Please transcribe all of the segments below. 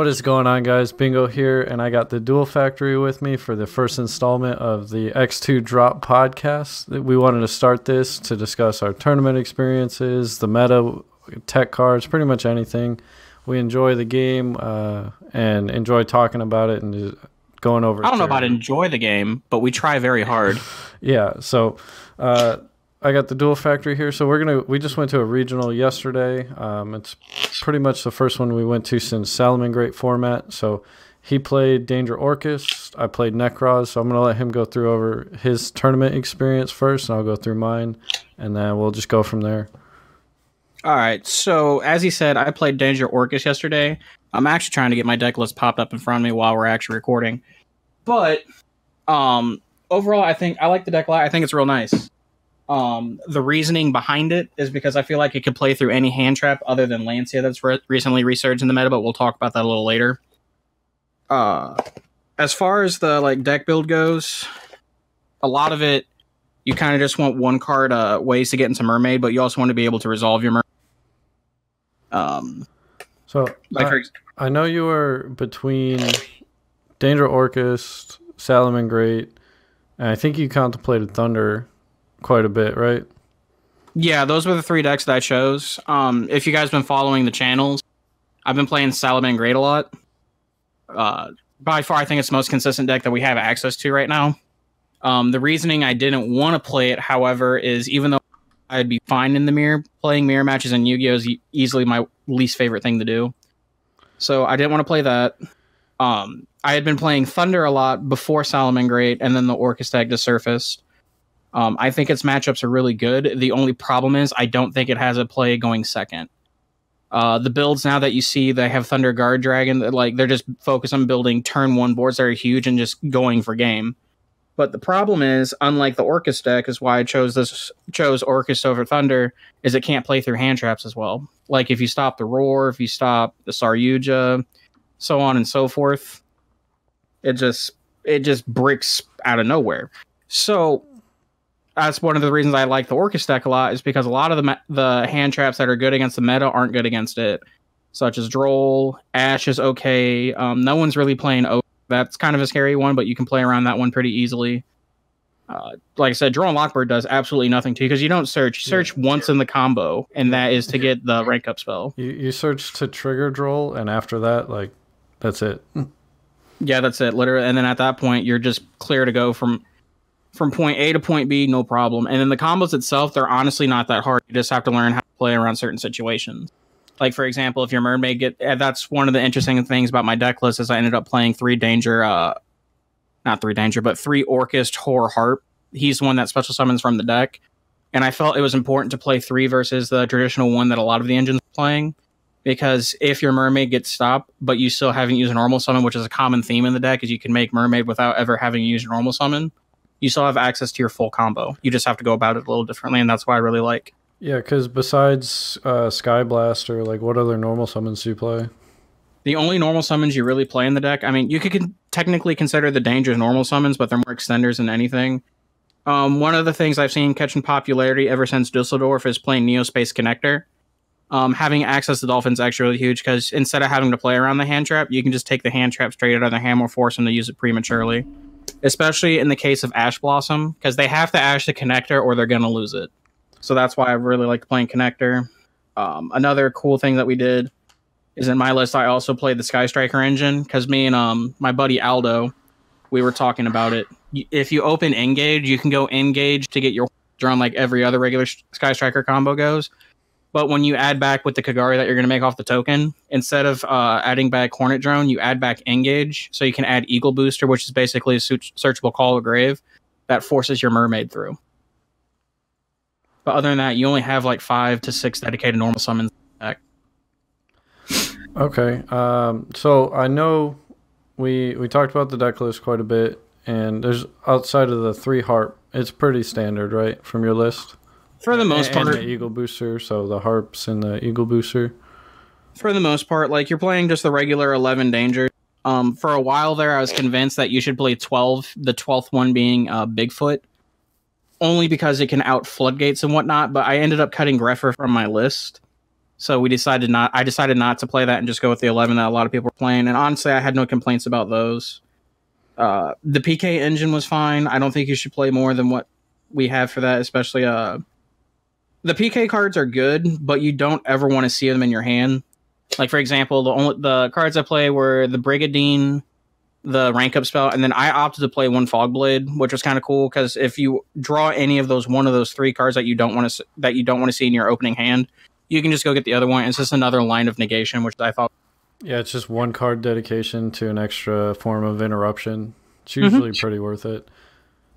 What is going on, guys? Bingo here, and I got the Duel Factory with me for the first installment of the X2 Drop podcast. We wanted to start this to discuss our tournament experiences, the meta, tech cards, pretty much anything. We enjoy the game uh, and enjoy talking about it and going over. I don't know about enjoy the game, but we try very hard. yeah, so uh, I got the duel Factory here. So we're gonna we just went to a regional yesterday. Um, it's pretty much the first one we went to since Salamangreat format. So he played Danger Orcust. I played Nekroz. So I'm gonna let him go through over his tournament experience first, and I'll go through mine, and then we'll just go from there. All right. So as he said, I played Danger Orcust yesterday. I'm actually trying to get my deck list popped up in front of me while we're actually recording. But um overall I think I like the deck a lot. I think it's real nice. Um, the reasoning behind it is because I feel like it could play through any hand trap other than Lancea that's re- recently resurged in the meta, but we'll talk about that a little later. Uh, as far as the like deck build goes, a lot of it you kind of just want one card uh, ways to get into Mermaid, but you also want to be able to resolve your Mermaid. Um, so like I, I know you were between Danger Orcust, Salamangreat, and I think you contemplated Thunder quite a bit, right? Yeah, those were the three decks that I chose. Um, if you guys have been following the channels, I've been playing Salamangreat a lot. Uh, by far, I think it's the most consistent deck that we have access to right now. Um, the reasoning I didn't want to play it, however, is even though I'd be fine in the mirror, playing mirror matches in Yu-Gi-Oh is easily my least favorite thing to do. So I didn't want to play that. Um, I had been playing Thunder a lot before Salamangreat, and then the Orcust deck just surfaced. Um, I think its matchups are really good. The only problem is I don't think it has a play going second. Uh, the builds now that you see they have Thunder Guard Dragon, like they're just focused on building turn one boards that are huge and just going for game. But the problem is, unlike the Orcust deck, is why I chose this chose Orcust over Thunder, is it can't play through hand traps as well. Like if you stop the Roar, if you stop the Saryuja, so on and so forth, it just it just bricks out of nowhere. So that's one of the reasons I like the Orcust deck a lot is because a lot of the the hand traps that are good against the meta aren't good against it, such as Droll, Ash is okay. Um, no one's really playing O. That's kind of a scary one, but you can play around that one pretty easily. Uh, like I said, Droll and Lockbird does absolutely nothing to you because you don't search. You search yeah. once in the combo, and that is to get the rank up spell. You, you search to trigger Droll, and after that, like, that's it. Yeah, that's it, literally. And then at that point, you're just clear to go from from point A to point B, no problem. And then the combos itself, they're honestly not that hard. You just have to learn how to play around certain situations. Like for example, if your mermaid get that's one of the interesting things about my deck list is I ended up playing three danger, uh, not three danger, but three Orcust Horror Harp. He's the one that special summons from the deck, and I felt it was important to play three versus the traditional one that a lot of the engines are playing. Because if your mermaid gets stopped, but you still haven't used a normal summon, which is a common theme in the deck, is you can make mermaid without ever having used a normal summon you still have access to your full combo. You just have to go about it a little differently, and that's why I really like. Yeah, because besides uh, Sky Blaster, like what other normal summons do you play? The only normal summons you really play in the deck, I mean, you could con- technically consider the Dangers normal summons, but they're more extenders than anything. Um, one of the things I've seen catching popularity ever since Dusseldorf is playing Neospace Connector. Um, having access to Dolphin's actually really huge because instead of having to play around the hand trap, you can just take the hand trap straight out of the hand or force them to use it prematurely especially in the case of Ash Blossom, because they have to ash the connector or they're going to lose it. So that's why I really like playing connector. Um, another cool thing that we did is in my list. I also played the Sky Striker engine because me and um my buddy Aldo, we were talking about it. If you open engage, you can go engage to get your drone like every other regular Sky Striker combo goes. But when you add back with the Kagari that you're going to make off the token, instead of uh, adding back Hornet Drone, you add back Engage. So you can add Eagle Booster, which is basically a searchable Call of Grave that forces your Mermaid through. But other than that, you only have like five to six dedicated normal summons back. Okay. Um, so I know we we talked about the deck list quite a bit, and there's outside of the three harp, it's pretty standard, right, from your list for the most part. The Eagle Booster, so the harps and the Eagle Booster. For the most part, like you're playing just the regular eleven danger. Um, for a while there, I was convinced that you should play twelve. The twelfth one being uh, Bigfoot, only because it can out floodgates and whatnot. But I ended up cutting Greffer from my list. So we decided not. I decided not to play that and just go with the eleven that a lot of people were playing. And honestly, I had no complaints about those. Uh, the PK engine was fine. I don't think you should play more than what we have for that, especially uh, the PK cards are good, but you don't ever want to see them in your hand. Like for example, the only the cards I play were the Brigandine, the rank up spell, and then I opted to play one Fogblade, which was kind of cool because if you draw any of those one of those three cards that you don't want to that you don't want to see in your opening hand, you can just go get the other one. It's just another line of negation, which I thought. Yeah, it's just one card dedication to an extra form of interruption. It's usually mm-hmm. pretty worth it.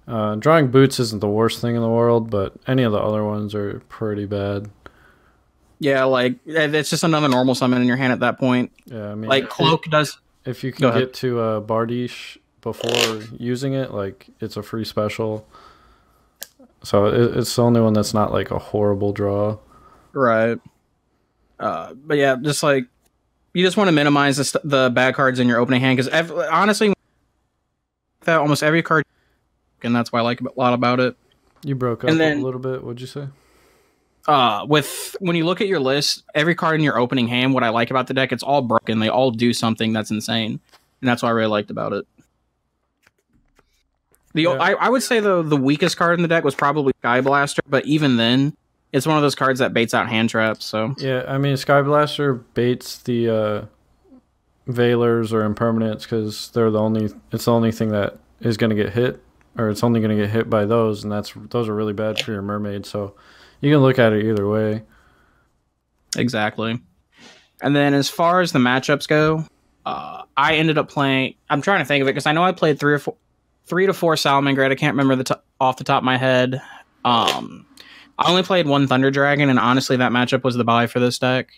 Uh, drawing boots isn't the worst thing in the world, but any of the other ones are pretty bad. Yeah, like it's just another normal summon in your hand at that point. Yeah, I mean, like cloak does. If you can get to uh, Bardiche before using it, like it's a free special. So it, it's the only one that's not like a horrible draw. Right. Uh, but yeah, just like you just want to minimize the, the bad cards in your opening hand because ev- honestly, that almost every card and that's why I like a lot about it. You broke up and then, a little bit. What'd you say? Uh, with when you look at your list, every card in your opening hand, what I like about the deck, it's all broken. They all do something that's insane, and that's what I really liked about it. The yeah. I, I would say the the weakest card in the deck was probably Sky Blaster, but even then, it's one of those cards that baits out hand traps. So yeah, I mean Sky Blaster baits the uh, Veilers or Impermanents because they're the only. It's the only thing that is going to get hit or it's only going to get hit by those, and that's those are really bad for your mermaid. So you can look at it either way. Exactly. And then as far as the matchups go, uh, I ended up playing. I'm trying to think of it because I know I played three or four, three to four Salamangreat. I can't remember the t- off the top of my head. Um, I only played one Thunder Dragon, and honestly, that matchup was the buy for this deck.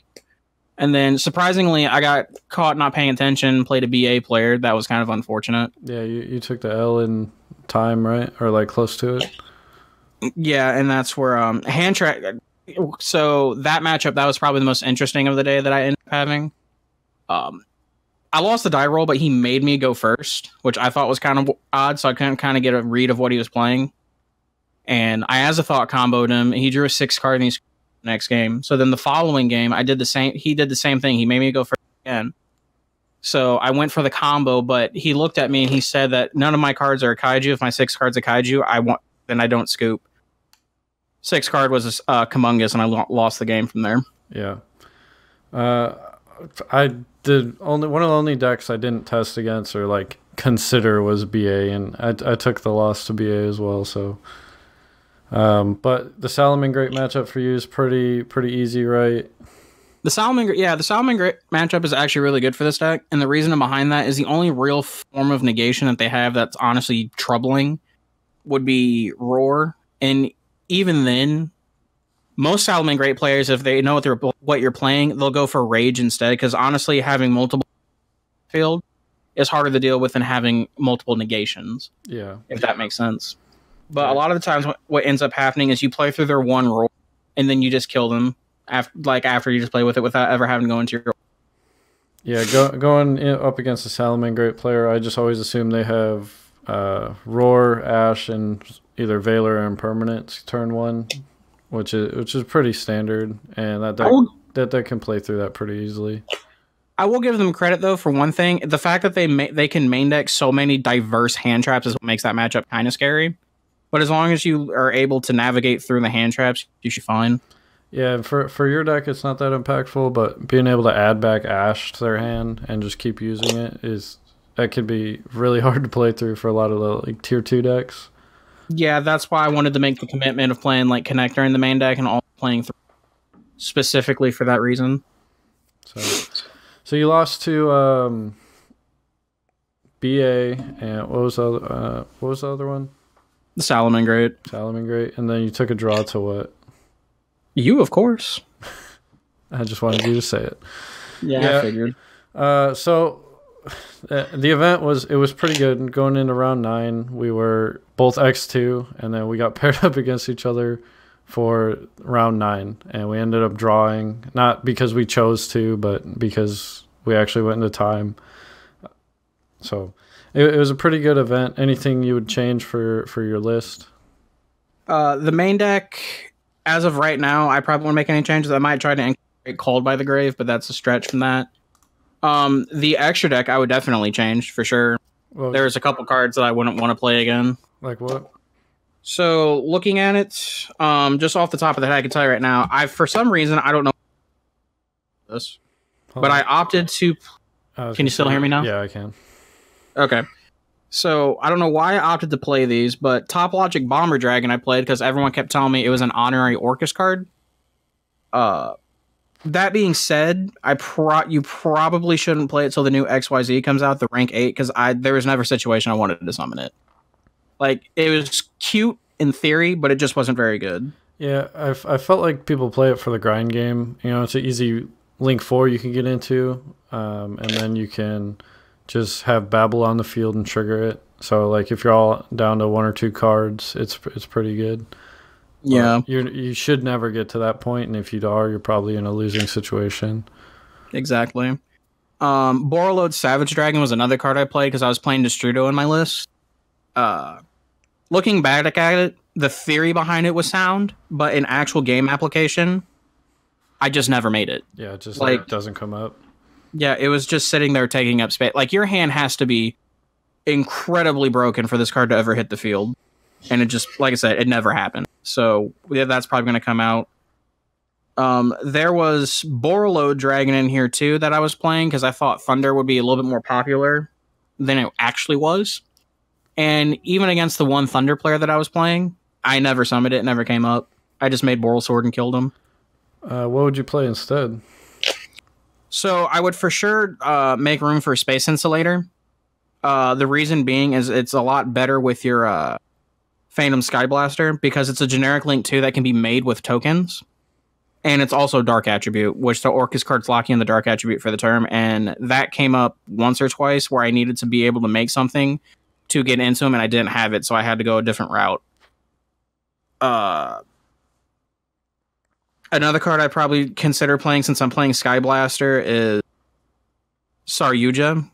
And then surprisingly, I got caught not paying attention, played a BA player. That was kind of unfortunate. Yeah, you, you took the L in time, right? Or like close to it. Yeah, and that's where um hand track so that matchup that was probably the most interesting of the day that I ended up having. Um I lost the die roll, but he made me go first, which I thought was kind of odd, so I couldn't kind of get a read of what he was playing. And I as a thought comboed him. He drew a six card and the next game. So then the following game, I did the same. He did the same thing. He made me go first again. So I went for the combo, but he looked at me and he said that none of my cards are a kaiju. If my six cards are kaiju, I want then I don't scoop. Six card was uh, Kumongous, and I lost the game from there. Yeah, uh, I did only one of the only decks I didn't test against or like consider was BA, and I, I took the loss to BA as well. So, um, but the Salamangreat matchup for you is pretty pretty easy, right? The Salamangreat, yeah, the Salamangreat matchup is actually really good for this deck, and the reason behind that is the only real form of negation that they have that's honestly troubling would be Roar, and even then, most Salamangreat players, if they know what they're what you're playing, they'll go for Rage instead. Because honestly, having multiple field is harder to deal with than having multiple negations. Yeah, if that makes sense. But yeah. a lot of the times, what ends up happening is you play through their one roll, and then you just kill them after like after you just play with it without ever having to go into your yeah go, going in, up against a Salamangreat player i just always assume they have uh, roar ash and either Veiler or impermanence turn one which is which is pretty standard and that deck, will, that deck can play through that pretty easily I will give them credit though for one thing. The fact that they they can main deck so many diverse hand traps is what makes that matchup kind of scary. But as long as you are able to navigate through the hand traps, you should fine. Yeah, for for your deck, it's not that impactful, but being able to add back Ash to their hand and just keep using it is that could be really hard to play through for a lot of the like tier two decks. Yeah, that's why I wanted to make the commitment of playing like connector in the main deck and all playing through specifically for that reason. So, so you lost to um, BA and what was the other, uh, what was the other one? The Salamangreat. Salamangreat, and then you took a draw to what? You, of course. I just wanted you to say it. Yeah, yeah. I figured. Uh, so uh, the event was it was pretty good going into round nine. We were both X two, and then we got paired up against each other for round nine, and we ended up drawing not because we chose to, but because we actually went into time. So it, it was a pretty good event. Anything you would change for for your list? Uh, the main deck as of right now, I probably won't make any changes. I might try to incorporate called by the grave, but that's a stretch from that. Um, the extra deck I would definitely change for sure. Well, There's a couple cards that I wouldn't want to play again. like what? So looking at it, um, just off the top of the head, I can tell you right now, I for some reason I don't know this, Hold but on. I opted to. I can you still hear me now? Yeah, I can. Okay. So I don't know why I opted to play these, but Topologic Bomber Dragon I played because everyone kept telling me it was an honorary Orcust card. Uh, that being said, I pro- you probably shouldn't play it till the new XYZ comes out, the rank eight, because I there was never a situation I wanted to summon it. Like it was cute in theory, but it just wasn't very good. Yeah, I, I felt like people play it for the grind game. You know, it's an easy link four you can get into, um, and then you can just have Babel on the field and trigger it. So like if you're all down to one or two cards, it's it's pretty good. Yeah, you you should never get to that point, and if you are, you're probably in a losing situation. exactly. Um, Borreload Savage Dragon was another card I played because I was playing Destrudo in my list. Uh, looking back at it, the theory behind it was sound, but in actual game application, I just never made it. Yeah, it just Like- like doesn't come up. Yeah, it was just sitting there taking up space. Like your hand has to be incredibly broken for this card to ever hit the field, and it just, like I said, it never happened. So yeah, that's probably going to come out. Um, there was Borreload Dragon in here too that I was playing because I thought Thunder would be a little bit more popular than it actually was. And even against the one Thunder player that I was playing, I never summoned it. it never came up. I just made Borrelsword and killed him. Uh, what would you play instead? So I would for sure uh, make room for Space Insulator. Uh, the reason being is it's a lot better with your uh, Phantom Sky Blaster because it's a generic link too that can be made with tokens, and it's also Dark Attribute, which the Orcust cards lock in the Dark Attribute for the term, and that came up once or twice where I needed to be able to make something to get into them, and I didn't have it, so I had to go a different route. Uh, another card I probably consider playing since I'm playing Sky Blaster is Saryuja.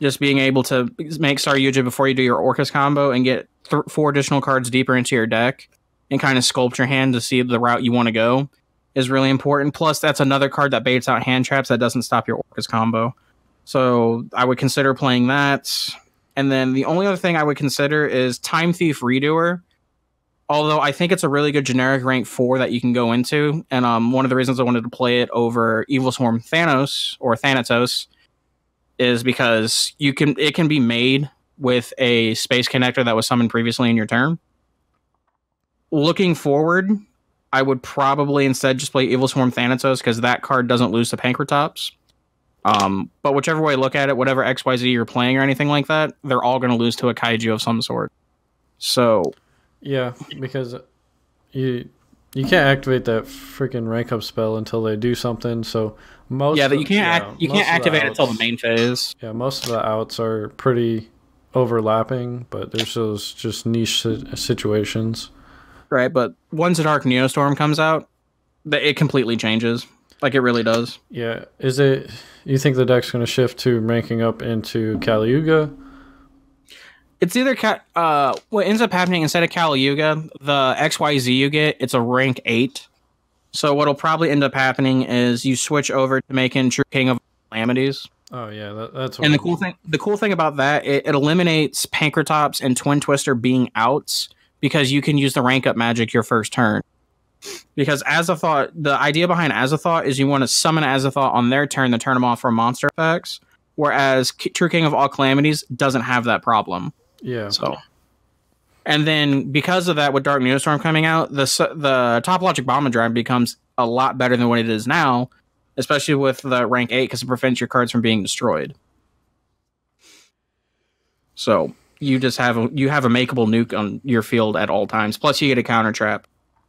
Just being able to make Saryuja before you do your Orcust combo and get th- four additional cards deeper into your deck and kind of sculpt your hand to see the route you want to go is really important. Plus, that's another card that baits out hand traps that doesn't stop your Orcust combo. So I would consider playing that. And then the only other thing I would consider is Time Thief Redoer although I think it's a really good generic rank four that you can go into. And um, one of the reasons I wanted to play it over Evil Swarm Thanos or Thanatos is because you can it can be made with a space connector that was summoned previously in your turn. Looking forward, I would probably instead just play Evil Swarm Thanatos because that card doesn't lose to Pankratops. Um, but whichever way you look at it, whatever XYZ you're playing or anything like that, they're all going to lose to a kaiju of some sort. So Yeah, because you you can't activate that freaking rank up spell until they do something. So most yeah, but you can't yeah, act, you can't of activate it until the main phase. Yeah, most of the outs are pretty overlapping, but there's those just niche situations. Right, but once a Dark Neostorm comes out, it completely changes. Like it really does. Yeah, is it? You think the deck's going to shift to ranking up into Kali Yuga? It's either uh what ends up happening instead of Kali Yuga, the XYZ you get, it's a rank 8. So what'll probably end up happening is you switch over to making True King of Calamities. Oh yeah, that, that's And the cool thing the cool thing about that, it, it eliminates Pankratops and Twin Twister being outs because you can use the rank up magic your first turn. Because Azathoth, the idea behind Azathoth is you want to summon Azathoth on their turn to turn them off from monster effects, whereas K- True King of All Calamities doesn't have that problem. Yeah. So, and then because of that, with Dark Neostorm coming out, the the Topologic Bomber Drive becomes a lot better than what it is now, especially with the rank eight because it prevents your cards from being destroyed. So you just have a you have a makeable nuke on your field at all times. Plus, you get a counter trap.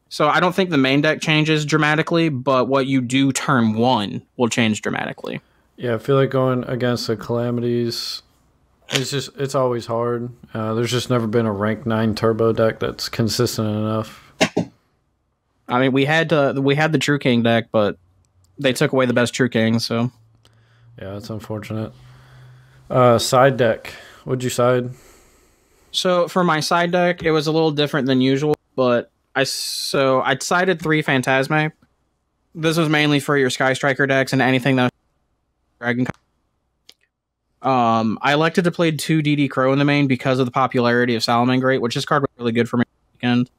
So I don't think the main deck changes dramatically, but what you do turn one will change dramatically. Yeah, I feel like going against the calamities. It's just it's always hard. Uh, there's just never been a rank nine turbo deck that's consistent enough. I mean, we had to, we had the True King deck, but they took away the best True King. So Yeah, it's unfortunate. Uh, side deck. Would you side? So for my side deck, it was a little different than usual, but I so I sided three Phantasme. this was mainly for your Sky Striker decks and anything that Dragon. Um, I elected to play two DD Crow in the main because of the popularity of Salamangreat, which this card was really good for me weekend.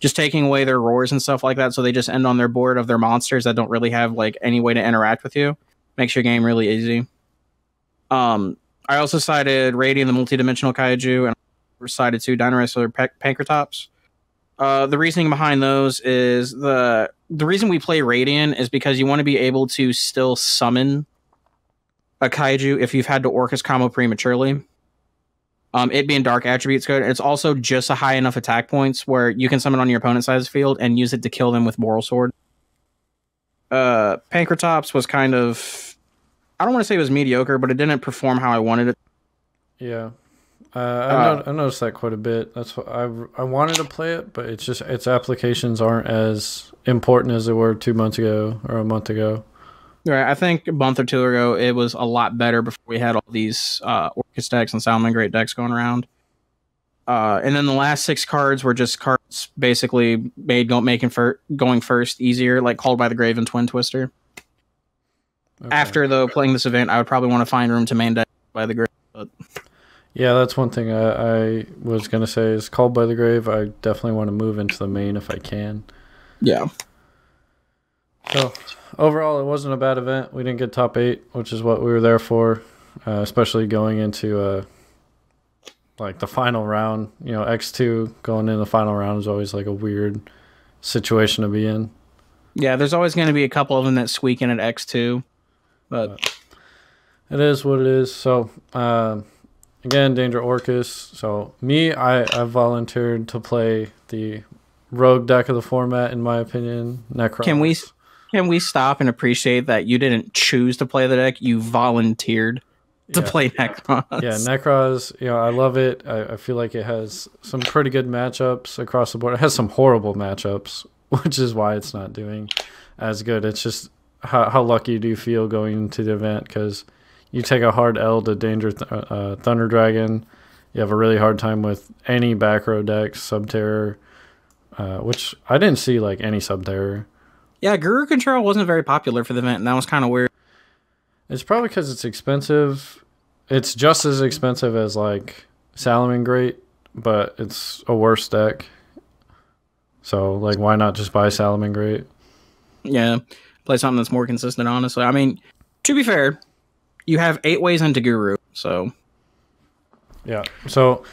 Just taking away their roars and stuff like that, so they just end on their board of their monsters that don't really have like any way to interact with you. Makes your game really easy. Um, I also cited Radiant, the multidimensional kaiju, and cited two Dynamax or Pankratops. Uh, the reasoning behind those is the the reason we play Radiant is because you want to be able to still summon a kaiju if you've had to Orcust combo prematurely. Um, it being dark attributes good. It's also just a high enough attack points where you can summon on your opponent's side's field and use it to kill them with Borrelsword. Uh, Pankratops was kind of, I don't want to say it was mediocre, but it didn't perform how I wanted it. Yeah, uh, I, uh, I noticed that quite a bit. That's what I I wanted to play it, but it's just its applications aren't as important as they were two months ago or a month ago. Right. I think a month or two ago, it was a lot better before we had all these uh, Orcust decks and Salamangreat decks going around. Uh, and then the last six cards were just cards basically made go, making for going first easier, like Called by the Grave and Twin Twister. Okay. After though playing this event, I would probably want to find room to main deck by the Grave. But yeah, that's one thing I, I was gonna say is Called by the Grave. I definitely want to move into the main if I can. Yeah. So overall, it wasn't a bad event. We didn't get top eight, which is what we were there for, uh, especially going into uh, like the final round. You know, X two going in the final round is always like a weird situation to be in. Yeah, there's always going to be a couple of them that squeak in at X two, but. but it is what it is. So, uh, again, Danger Orcust. So, me, I, I volunteered to play the rogue deck of the format, in my opinion. Nekroz. Can we can we stop and appreciate that you didn't choose to play the deck? You volunteered to yeah. play Nekroz. Yeah, Nekroz, you know, I love it. I, I, feel like it has some pretty good matchups across the board. It has some horrible matchups, which is why it's not doing as good. It's just how, how lucky do you feel going into the event? Because you take a hard L to Danger th- uh, Thunder Dragon. You have a really hard time with any back row decks, Subterror, uh, which I didn't see like any Subterror. Yeah, Guru Control wasn't very popular for the event, and that was kind of weird. It's probably because it's expensive. It's just as expensive as like Salamangreat, but it's a worse deck. So like, why not just buy Salamangreat? Yeah, play something that's more consistent. Honestly, I mean, to be fair, you have eight ways into Guru, so yeah. So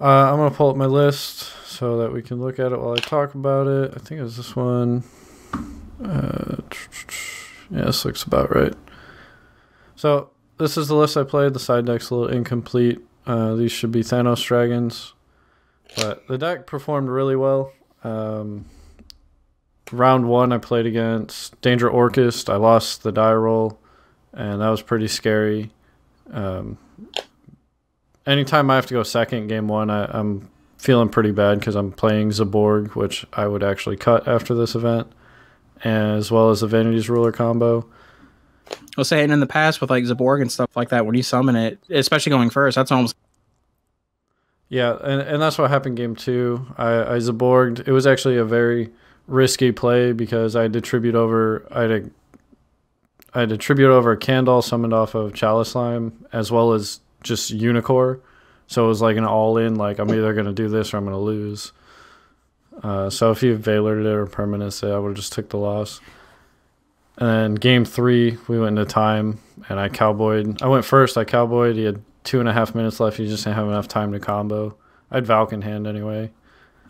uh, I'm gonna pull up my list so that we can look at it while I talk about it. I think it was this one. Uh, yeah, this looks about right. So this is the list I played. The side deck's a little incomplete. Uh, these should be Thanos dragons, but the deck performed really well. Um, round one, I played against Danger Orcust. I lost the die roll, and that was pretty scary. Um, anytime I have to go second game one, I, I'm feeling pretty bad because I'm playing Zaborg, which I would actually cut after this event as well as the Vanity's Ruler combo. I was saying in the past with like Zaborg and stuff like that, when you summon it, especially going first, that's almost. Yeah, and, and that's what happened game two. I, I Zaborged. It was actually a very risky play because I had to tribute over. I had a, I had to tribute over a Candle summoned off of Chalice Slime as well as just Unicorn. So it was like an all in, like I'm either going to do this or I'm going to lose. Uh, so if you Veilored it or permanence it, I would have just took the loss. And then game three, we went into time, and I cowboyed. I went first. I cowboyed. He had two and a half minutes left. He just didn't have enough time to combo. I had Valk in hand anyway.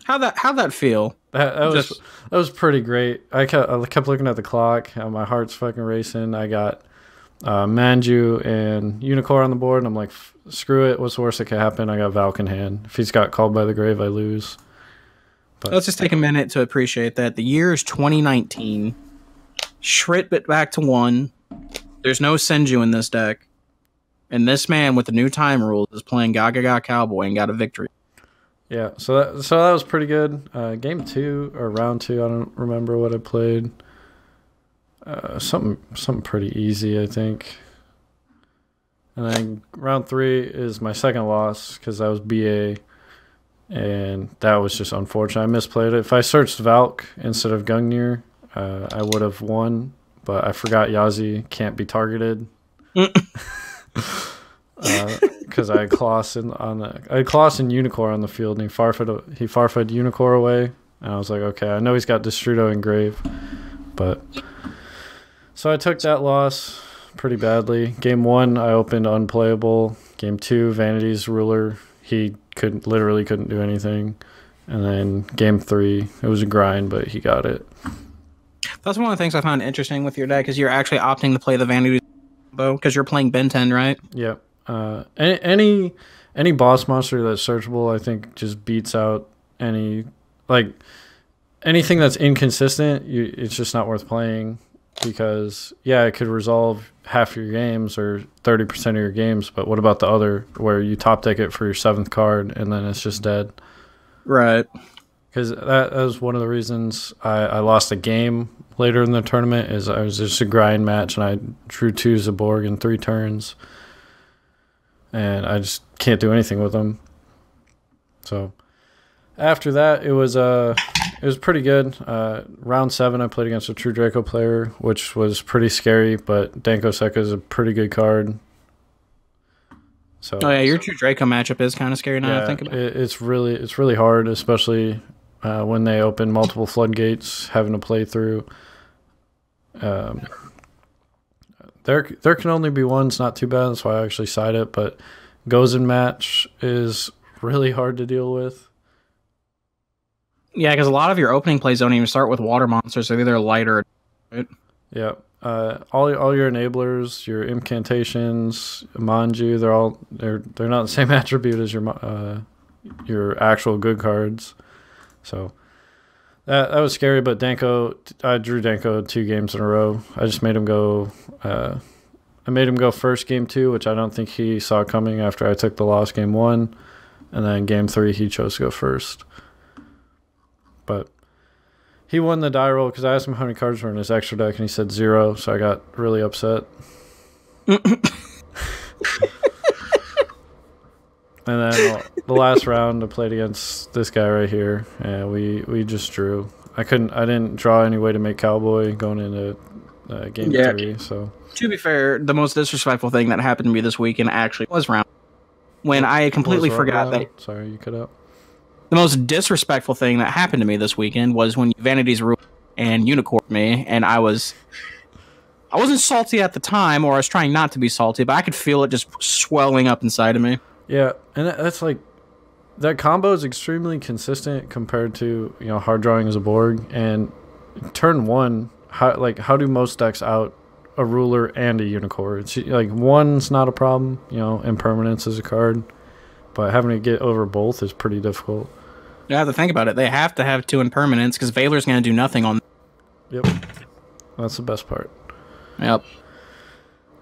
How that how that feel? That, that was that was pretty great. I kept I kept looking at the clock. And my heart's fucking racing. I got uh, Manju and Unicorn on the board, and I'm like, screw it. What's the worst that could happen? I got Valk in hand. If he's got called by the grave, I lose. But let's just take a minute to appreciate that. The year is 2019. Shurit bit back to one. There's no Senju in this deck. And this man with the new time rules is playing Gaga Gaga Cowboy and got a victory. Yeah, so that so that was pretty good. Uh, game two or round two, I don't remember what I played. Uh, something something pretty easy, I think. And then round three is my second loss because that was BA and that was just unfortunate. I misplayed it. If I searched Valk instead of Gungnir, uh, I would have won, but I forgot Yazi can't be targeted. Because uh, I had Kloss in, on the I had Kloss and Unicorn on the field, and he farfed he farfed Unicorn away, and I was like, okay, I know he's got Destrudo and Grave, but so I took that loss pretty badly. Game one, I opened unplayable. Game two, Vanity's ruler, he couldn't literally couldn't do anything, and then game three, it was a grind, but he got it. That's one of the things I found interesting with your deck is you're actually opting to play the Vanity bow because you're playing Ben 10, right? Yep. Uh, any, any any boss monster that's searchable, I think, just beats out any like anything that's inconsistent. You, it's just not worth playing because yeah, it could resolve half your games or thirty percent of your games. But what about the other where you top deck it for your seventh card and then it's just dead? Right. Because that, that was one of the reasons I, I lost a game later in the tournament. Is I was just a grind match and I drew two Zaborg in three turns and I just can't do anything with them. So after that, it was uh, it was pretty good. Uh, round seven, I played against a True Draco player, which was pretty scary. But Denko Sekka is a pretty good card. So oh yeah, your True Draco matchup is kind of scary now. Yeah, I think about it. It's really it's really hard, especially uh, when they open multiple floodgates, having to play through. Um, there there can only be one. It's not too bad. That's why I actually side it. But goes in match is really hard to deal with. Yeah, because a lot of your opening plays don't even start with water monsters. They're either light or. Right? Yeah. Uh, all all your enablers, your incantations, manju, they're all they're they're not the same attribute as your uh, your actual good cards. So that that was scary, but Denko, I drew Denko two games in a row. I just made him go. Uh, I made him go first game two, which I don't think he saw coming after I took the loss game one, and then game three he chose to go first. But he won the die roll because I asked him how many cards were in his extra deck, and he said zero. So I got really upset. And then the last round, I played against this guy right here, and we we just drew. I couldn't, I didn't draw any way to make Cowboy going into uh, game yeah. three. So to be fair, the most disrespectful thing that happened to me this weekend actually was round when I completely forgot round? that. Sorry, you cut out. The most disrespectful thing that happened to me this weekend was when Vanity's Rule and Unicorn me, and I was I wasn't salty at the time, or I was trying not to be salty, but I could feel it just swelling up inside of me. Yeah, and that's like that combo is extremely consistent compared to you know hard drawing as a Borg and turn one. How like how do most decks out a ruler and a unicorn? It's like one's not a problem, you know, impermanence is a card, but having to get over both is pretty difficult. You have to think about it. They have to have two impermanence because Veiler's going to do nothing on. Yep, that's the best part. Yep.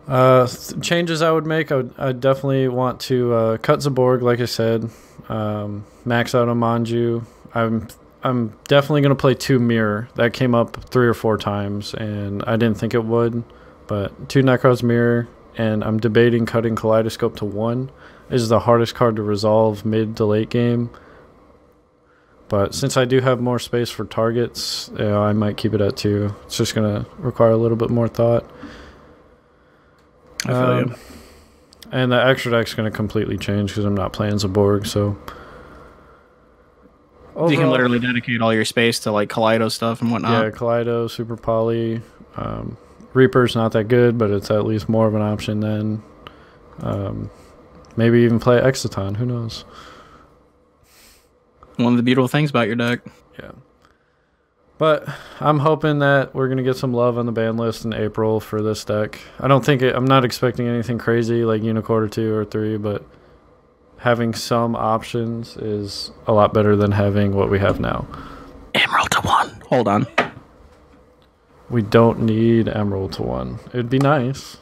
Uh, changes I would make, I would I definitely want to uh, cut Zaborg, like I said, um, max out on Manju. I'm I'm definitely gonna play two mirror. That came up three or four times, and I didn't think it would, but two Nekroz mirror, and I'm debating cutting Kaleidoscope to one. Is the hardest card to resolve mid to late game. But since I do have more space for targets, you know, I might keep it at two. It's just gonna require a little bit more thought. I feel um, you. And the extra deck's going to completely change because I'm not playing Zaborg, so. Overall, you can literally dedicate all your space to like Kaleido stuff and whatnot. Yeah, Kaleido, Super Poly. Um, Reaper's not that good, but it's at least more of an option then. Um, maybe even play Exciton. Who knows? One of the beautiful things about your deck. Yeah. But I'm hoping that we're gonna get some love on the ban list in April for this deck. I don't think it, I'm not expecting anything crazy like Unicorn or two or three, but having some options is a lot better than having what we have now. Emerald to one. Hold on. We don't need Emerald to one. It'd be nice.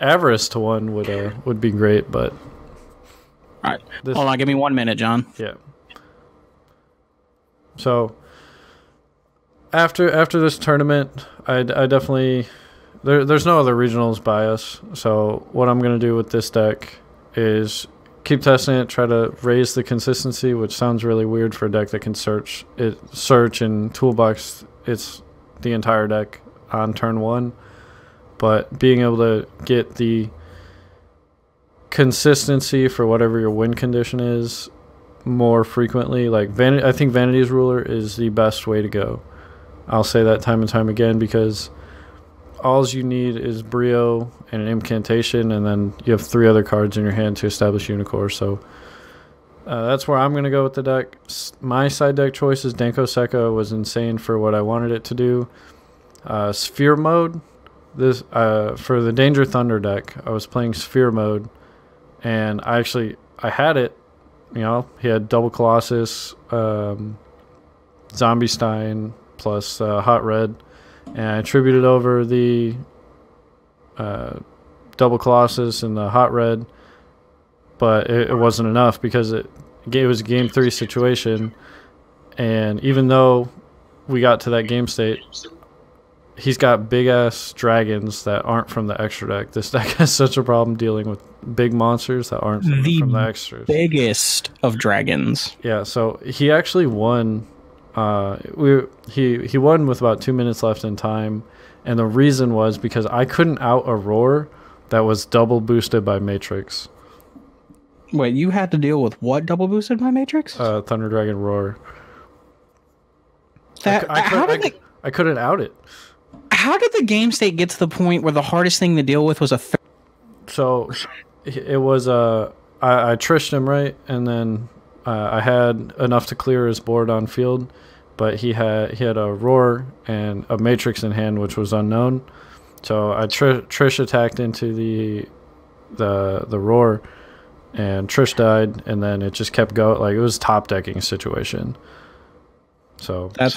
Avarice to one would uh, would be great, but. All right. This, Hold on, give me one minute, John. Yeah. So after after this tournament, I, I definitely there, there's no other regionals bias. So what I'm gonna do with this deck is keep testing it, try to raise the consistency, which sounds really weird for a deck that can search it search and toolbox it's the entire deck on turn one. But being able to get the consistency for whatever your win condition is more frequently, like Van- I think Vanity's Ruler is the best way to go. I'll say that time and time again because all you need is Brio and an incantation, and then you have three other cards in your hand to establish Unicorn. So uh, that's where I'm going to go with the deck. My side deck choice is Denko Sekka was insane for what I wanted it to do. Uh, Sphere mode, this uh, for the Danger Thunder deck, I was playing Sphere mode, and I actually I had it. You know, he had Double Colossus, um, Zombie Stein plus uh, Hot Red and I attributed over the uh, double colossus and the hot red, but it, it, wasn't enough because it, it was a game three situation, and even though we got to that game state, he's got big ass dragons that aren't from the extra deck. This deck has such a problem dealing with big monsters that aren't from the, from the extras. Biggest of dragons. Yeah, so he actually won uh, we he he won with about two minutes left in time, and the reason was because I couldn't out a roar that was double boosted by Matrix. Wait, you had to deal with what double boosted by Matrix? Uh, Thunder Dragon Roar. That I, I, how did I, they, I couldn't out it. How did the game state get to the point where the hardest thing to deal with was a? So, it was uh, I, I trished him right, and then uh, I had enough to clear his board on field, but he had he had a roar and a matrix in hand, which was unknown. So I tr- Trish attacked into the the the roar, and Trish died, and then it just kept going. Like it was top decking situation. So that's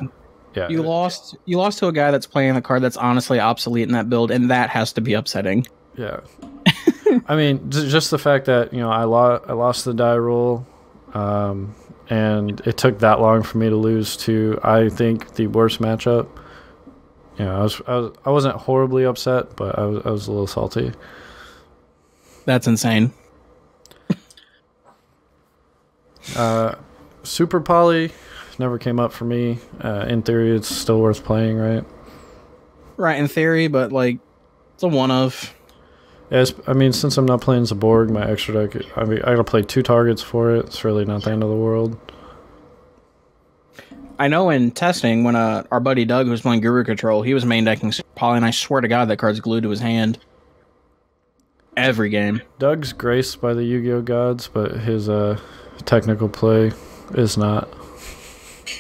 yeah. You lost you lost to a guy that's playing a card that's honestly obsolete in that build, and that has to be upsetting. Yeah. I mean, just the fact that you know I lost I lost the die roll um, and it took that long for me to lose to I think the worst matchup. You know, I was I, was, I wasn't horribly upset, but I was I was a little salty. That's insane. uh, Super Poly never came up for me. Uh, in theory, it's still worth playing, right? Right, in theory, but like it's a one of. Yes, I mean, since I'm not playing Zaborg, my extra deck, I mean, I gotta play two targets for it. It's really not the end of the world. I know in testing, when uh, our buddy Doug was playing Guru Control, he was main decking Poly, and I swear to God, that card's glued to his hand. Every game. Doug's graced by the Yu Gi Oh gods, but his uh, technical play is not.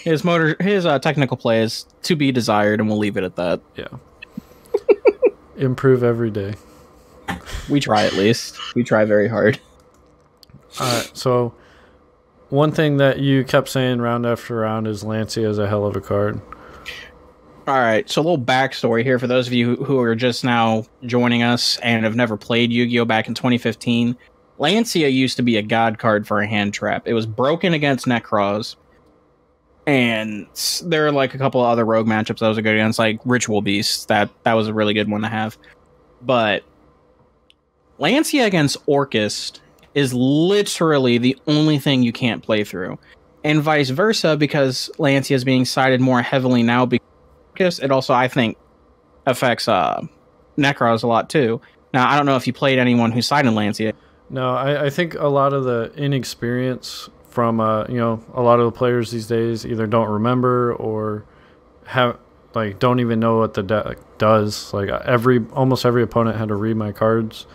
His motor, his uh, technical play is to be desired, and we'll leave it at that. Yeah. Improve every day we try at least. We try very hard. All right. So, one thing that you kept saying round after round is Lancea is a hell of a card. All right. So, a little backstory here for those of you who, are just now joining us and have never played Yu Gi Oh! back in 2015. Lancea used to be a god card for a hand trap. It was broken against Nekroz. And there are like a couple of other rogue matchups that was a good against, like Ritual Beasts. That that was a really good one to have. But Lancea against Orcust is literally the only thing you can't play through. And vice versa, because Lancea is being sided more heavily now because it also, I think, affects uh, Nekroz a lot too. Now, I don't know if you played anyone who sided Lancea. No, I, I think a lot of the inexperience from, uh, you know, a lot of the players these days either don't remember or have, like, don't even know what the deck does. Like, every, almost every opponent had to read my cards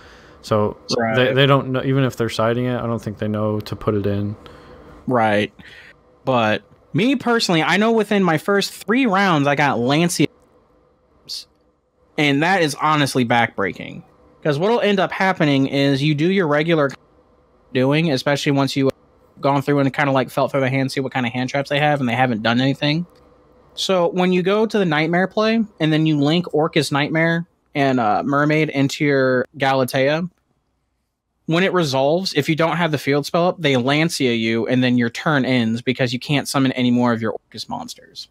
so right. they, they don't know, even if they're siding it, I don't think they know to put it in. Right. But me personally, I know within my first three rounds, I got Lancea. And that is honestly backbreaking. Because what'll end up happening is you do your regular doing, especially once you gone through and kind of like felt through the hand, see what kind of hand traps they have, and they haven't done anything. So when you go to the Nightmare play, and then you link Orcust Nightmare and uh, Mermaid into your Galatea, when it resolves, if you don't have the field spell up, they Lancea you, and then your turn ends because you can't summon any more of your Orcust monsters.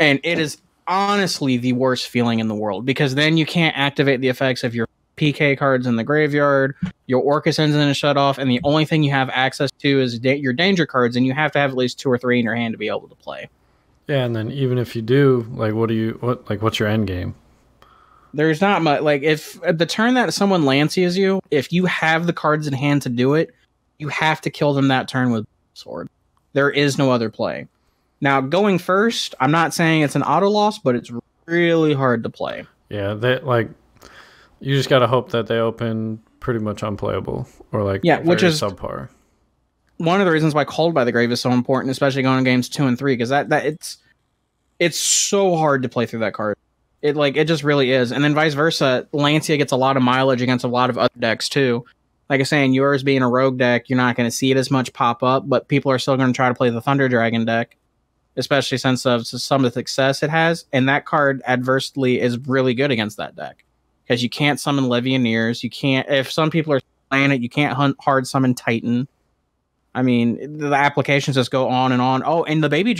And it is honestly the worst feeling in the world because then you can't activate the effects of your PK cards in the graveyard. Your Orcust engine is shut off, and the only thing you have access to is da- your danger cards, and you have to have at least two or three in your hand to be able to play. Yeah, and then even if you do, like, what do you what like what's your end game? There's not much like if the turn that someone lances you, if you have the cards in hand to do it, you have to kill them that turn with sword. There is no other play. Now going first, I'm not saying it's an auto loss, but it's really hard to play. Yeah, that like you just gotta hope that they open pretty much unplayable or like Yeah, which is- subpar. one of the reasons why called by the grave is so important, especially going in games two and three, because that that it's it's so hard to play through that card. It like it just really is, and then vice versa. Lancea gets a lot of mileage against a lot of other decks too. Like I was saying, yours being a rogue deck, you're not going to see it as much pop up, but people are still going to try to play the Thunder Dragon deck, especially since of some of the success it has. And that card adversely is really good against that deck because you can't summon Levianeers. You can't if some people are playing it, you can't hunt hard summon Titan. I mean, the applications just go on and on. Oh, and the baby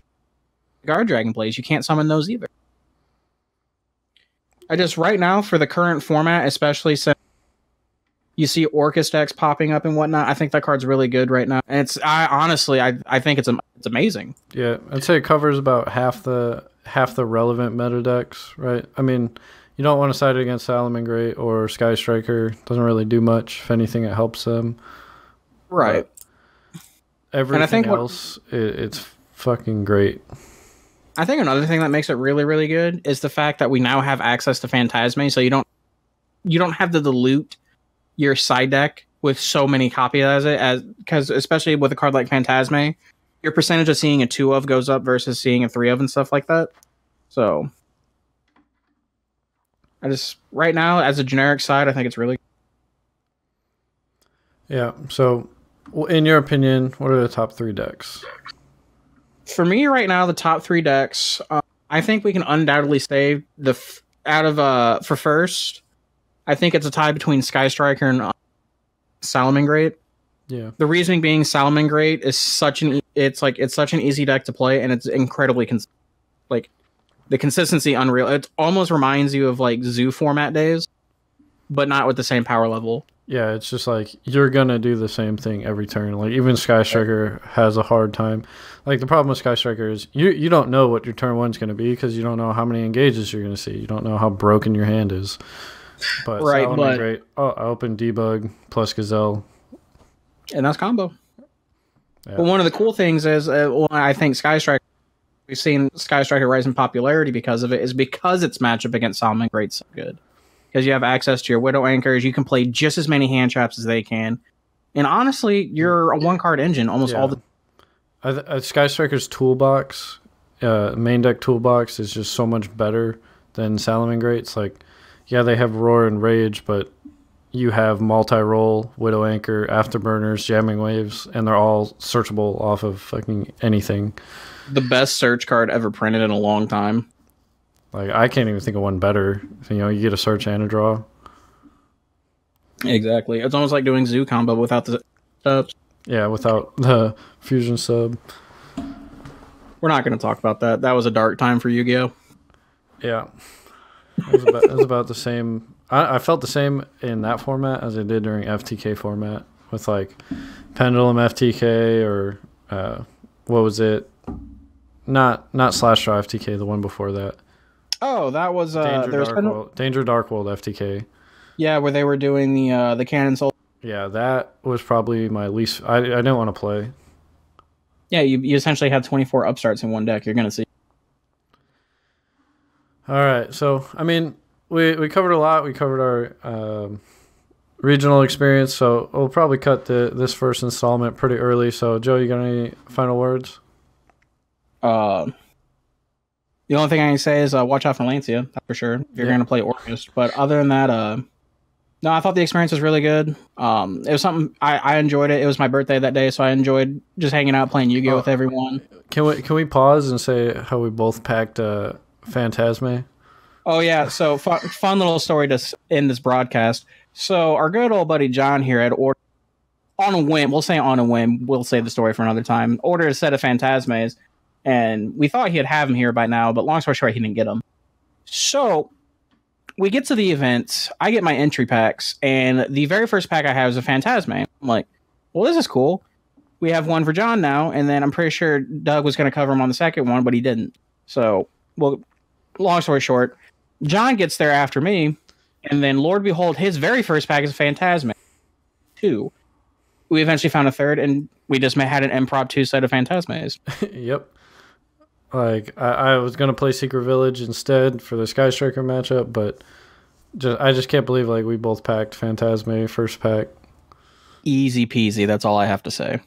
Guardragon plays, you can't summon those either. I just right now for the current format, especially since you see Orcust decks popping up and whatnot, I think that card's really good right now. And it's I honestly I, I think it's it's amazing. Yeah, I'd say it covers about half the half the relevant meta decks, right? I mean, you don't want to side it against Salamangreat or Sky Striker. Doesn't really do much. If anything, it helps them. Right. Everything think what- else, it, it's fucking great. I think another thing that makes it really really good is the fact that we now have access to Phantasme, so you don't you don't have to dilute your side deck with so many copies as it as because especially with a card like Phantasme, your percentage of seeing a two of goes up versus seeing a three of and stuff like that. So I just right now as a generic side, I think it's really Yeah. So, in your opinion, what are the top three decks? for me right now. The top three decks, uh, I think we can undoubtedly say the f- out of uh for first. I think it's a tie between Sky Striker and uh, Salamangreat. Yeah. The reasoning being Salamangreat is such an e- it's like it's such an easy deck to play and it's incredibly cons- like the consistency unreal. It almost reminds you of like zoo format days, but not with the same power level. Yeah, it's just like you're gonna do the same thing every turn. Like even Sky Striker has a hard time. Like the problem with Sky Striker is you you don't know what your turn one's gonna be because you don't know how many engages you're gonna see. You don't know how broken your hand is. But Right, but- great. Oh, I open debug plus Gazelle. and that's combo. Yeah. But one of the cool things is, uh, well, I think Sky Striker, we've seen Sky Striker rise in popularity because of it, is because its matchup against Salamangreat's so good. Because you have access to your Widow Anchors, you can play just as many hand traps as they can. And honestly, you're a one card engine almost all the I uh, Sky Striker's toolbox, uh, main deck toolbox is just so much better than Salamangreat's. Like, yeah, they have Roar and Rage, but you have Multirole, Widow Anchor, Afterburners, Jamming Waves, and they're all searchable off of fucking anything. The best search card ever printed in a long time. Like, I can't even think of one better. You know, you get a search and a draw. Exactly. It's almost like doing Zoo combo without the subs. Yeah, without the fusion sub. We're not going to talk about that. That was a dark time for Yu Gi Oh! Yeah, it was about, it was about the same. I, I felt the same in that format as I did during FTK format with like Pendulum FTK or uh, what was it? Not not Slash Draw FTK, the one before that. Oh, that was uh, Danger there was Dark World, Danger Dark World FTK. yeah, where they were doing the uh, the Cannon Soul. Yeah, that was probably my least. I I didn't want to play. Yeah, you, you essentially have 24 upstarts in one deck. You're going to see. All right, so I mean, we we covered a lot. We covered our um, regional experience, so we'll probably cut the this first installment pretty early. So, Joe, you got any final words? Uh, the only thing I can say is uh, watch out for Lancea, for sure. If you're Yeah. going to play Orcust. But other than that, uh, no, I thought the experience was really good. Um, it was something I, I enjoyed it. It was my birthday that day, so I enjoyed just hanging out playing Yu Gi Oh Oh. with everyone. Can we can we pause and say how we both packed uh, Phantasme? Oh yeah, so fun, fun little story to end this broadcast. So our good old buddy John here had ordered on a whim. We'll say on a whim. We'll save the story for another time. Ordered a set of Phantasmes, and we thought he'd have them here by now. But long story short, he didn't get them. So we get to the event. I get my entry packs, and the very first pack I have is a Phantasme. I'm like, well, this is cool. We have one for John now, and then I'm pretty sure Doug was going to cover him on the second one, but he didn't. So, well, long story short, John gets there after me, and then Lord behold, his very first pack is a Phantasme. Two. We eventually found a third, and we just had an impromptu set of Phantasmes. yep. Like I, I was gonna play Secret Village instead for the Sky Striker matchup, but just I just can't believe like we both packed Phantasme first pack. Easy peasy. That's all I have to say.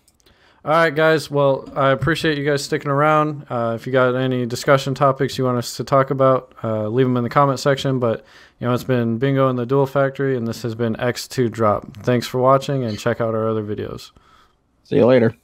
All right, guys. Well, I appreciate you guys sticking around. Uh, if you got any discussion topics you want us to talk about, uh, leave them in the comment section. But you know, it's been Bingo in the Duel Factory, and this has been X2 Drop. Thanks for watching, and check out our other videos. See you later.